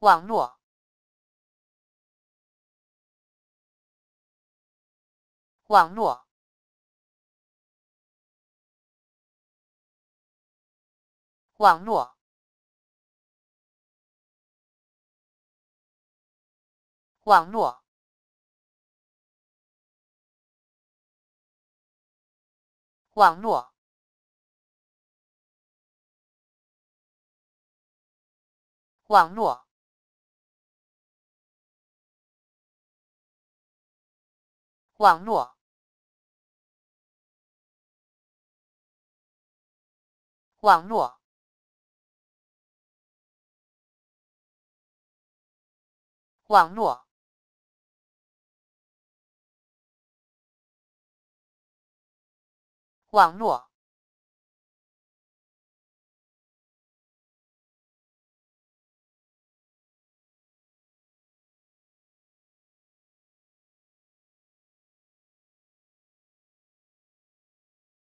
网络，网络，网络，网络，网络。网络，网络，网络，网络，网络。